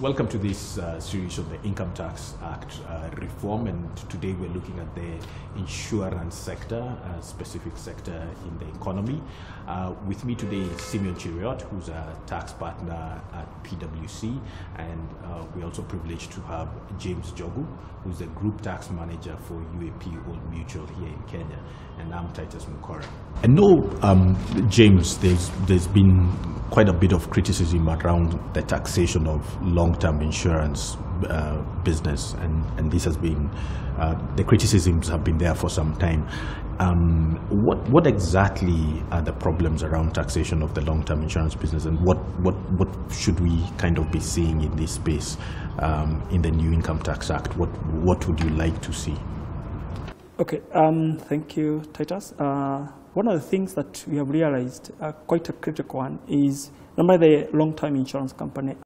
Welcome to this uh, series of the Income Tax Act uh, reform, and today we're looking at the insurance sector, a specific sector in the economy. Uh, with me today is Simeon Cheruiyot, who's a tax partner at PwC, and uh, we're also privileged to have James Njogu, who's the group tax manager for UAP Old Mutual here in Kenya, and I'm Titus Mukora. I know, um, James, there's there's been quite a bit of criticism around the taxation of long-term insurance uh, business, and, and this has been uh, the criticisms have been there for some time. Um, what what exactly are the problems around taxation of the long-term insurance business, and what what what should we kind of be seeing in this space um, in the new Income Tax Act? What what would you like to see? Okay, um, thank you, Titus. Uh, one of the things that we have realized, uh, quite a critical one, is number the long-term insurance company